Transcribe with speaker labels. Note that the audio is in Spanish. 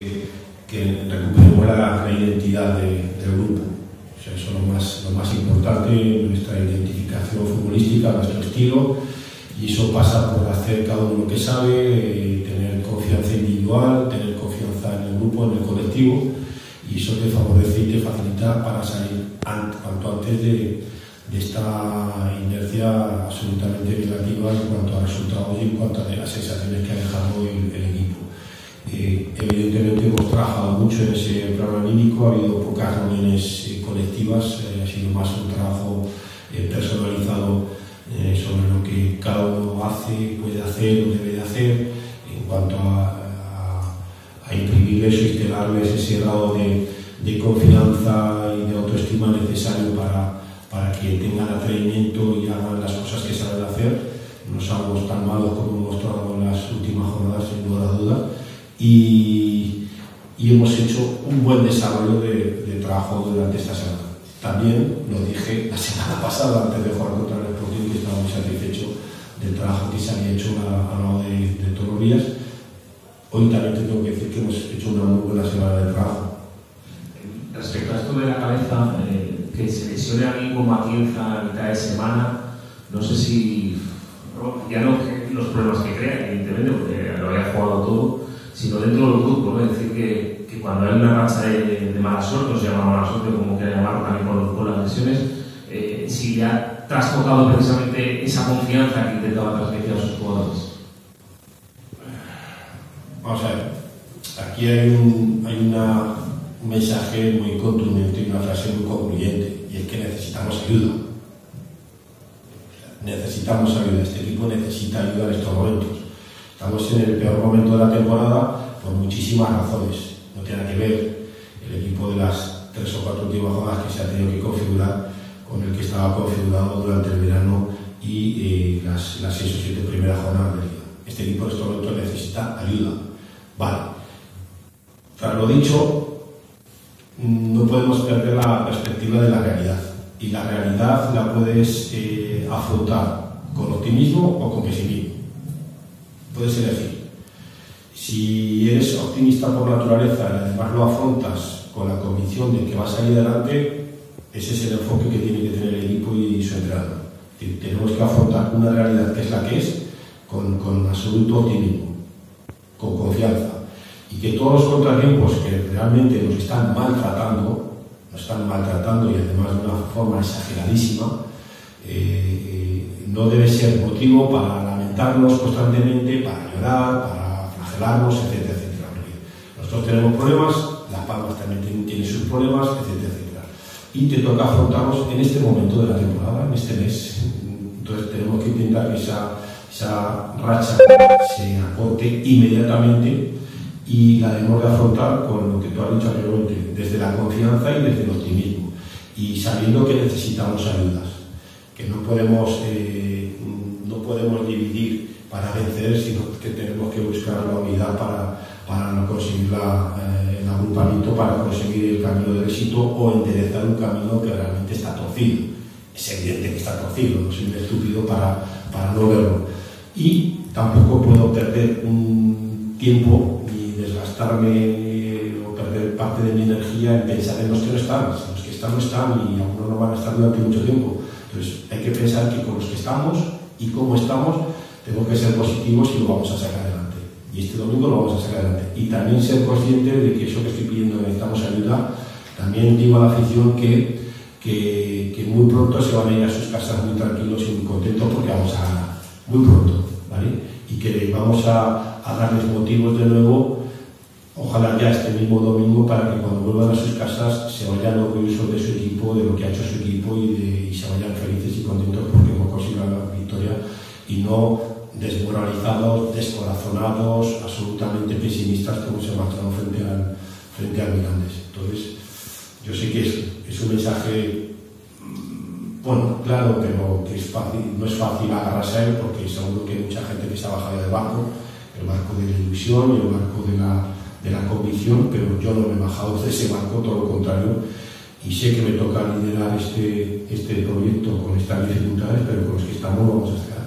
Speaker 1: que recuperemos la, la identidad de, del grupo. O sea, eso es lo más, lo más importante, nuestra identificación futbolística, nuestro estilo, y eso pasa por hacer cada uno lo que sabe, eh, tener confianza individual, tener confianza en el grupo, en el colectivo, y eso te favorece y te facilita para salir ant, cuanto antes de, de esta inercia absolutamente negativa en cuanto a resultados y en cuanto a las sensaciones que ha dejado el trabajado mucho en ese plano anímico, ha habido pocas reuniones eh, colectivas, eh, ha sido más un trabajo eh, personalizado eh, sobre lo que cada uno hace, puede hacer o debe de hacer en cuanto a, a, a imprimirles o instalarles ese grado de, de confianza y de autoestima necesario para para que tengan atrevimiento y hagan las cosas que saben hacer. No somos tan malos como hemos mostrado en las últimas jornadas, sin duda duda. Y, hemos hecho un buen desarrollo de, de, trabajo durante esta semana. También lo dije la semana pasada, antes de jugar contra el Sporting, que estaba muy satisfecho del trabajo que se había hecho a, a lado de, de todos días. Hoy también tengo que decir que hemos hecho una muy buena semana de trabajo.
Speaker 2: Respecto a esto de la cabeza, eh, que se lesione a mí como Atienza a mitad de semana, no sé si, ya no los problemas que crea, evidentemente, porque lo había jugado todo, sino dentro del grupo, ¿no? es decir, que, que, cuando hay una racha de, mala suerte, o se llama mala suerte, como quiera llamarlo también con las lesiones, eh, si ya trastocado precisamente esa confianza que intentaba transmitir a sus jugadores.
Speaker 1: Vamos a ver, aquí hay, un, hay una un mensaje muy contundente y una frase muy concluyente, y es que necesitamos ayuda. Necesitamos ayuda, este equipo necesita ayuda en estos momentos. Estamos en el peor momento de la temporada por muchísimas razones. Tiene que ver el equipo de las tres o cuatro últimas jornadas que se ha tenido que configurar con el que estaba configurado durante el verano y eh, las, las seis o siete primeras jornadas de liga. Este equipo en estos momentos necesita ayuda. Vale. Tras lo dicho, no podemos perder la perspectiva de la realidad. Y la realidad la puedes eh, afrontar con optimismo o con pesimismo. Puedes elegir. Si eres optimista por naturaleza y además lo afrontas con la convicción de que vas a salir adelante, ese es el enfoque que tiene que tener el equipo y su entrenador. Tenemos que afrontar una realidad que es la que es con, con absoluto optimismo, con confianza y que todos los contratiempos que realmente nos están maltratando, nos están maltratando y además de una forma exageradísima, eh, no debe ser motivo para lamentarnos constantemente, para llorar, para etcétera, etcétera. Nosotros tenemos problemas, Las Palmas también tienen sus problemas, etcétera, etcétera. Y te toca afrontarlos en este momento de la temporada, en este mes. Entonces tenemos que intentar que esa, esa racha se acorte inmediatamente y la debemos de afrontar con lo que tú has dicho anteriormente, desde la confianza y desde el optimismo, y sabiendo que necesitamos ayudas, que no podemos, eh, no podemos dividir para vencer, sino que tenemos que buscar la unidad para, para conseguir la, eh, el agrupamiento, para conseguir el camino del éxito o enderezar un camino que realmente está torcido. Es evidente que está torcido, no soy un estúpido para, para no verlo. Y tampoco puedo perder un tiempo desgastarme o perder parte de mi energía en pensar en los que no están. Los que están no están y algunos no van a estar durante mucho tiempo. Entonces hay que pensar que con los que estamos y cómo estamos, tenemos que ser positivos y lo vamos a sacar adelante. Y este domingo lo vamos a sacar adelante. Y también ser consciente de que eso que estoy pidiendo necesitamos ayuda. También digo a la afición que, que, muy pronto se van a ir a sus casas muy tranquilos y muy contentos porque vamos a ganar. Muy pronto, ¿vale? Y que vamos a, darles motivos de nuevo ojalá ya este mismo domingo para que cuando vuelvan a sus casas se vayan orgullosos de su equipo, de lo que ha hecho su equipo y, y se vayan felices y contentos porque hemos conseguido la victoria y no desmoralizados, descorazonados, absolutamente pesimistas como se marcharon frente al, frente al Mirandés. Entonces, yo sé que es, es un mensaje, mm, bueno, claro, pero que es fácil, no es fácil agarrarse a él porque seguro que hay mucha gente que se ha bajado del barco, el barco de la ilusión el barco de la de la convicción, pero yo no me he bajado de ese barco, todo lo contrario, y sé que me toca liderar este, este proyecto con estas dificultades, pero con los que estamos vamos a estar.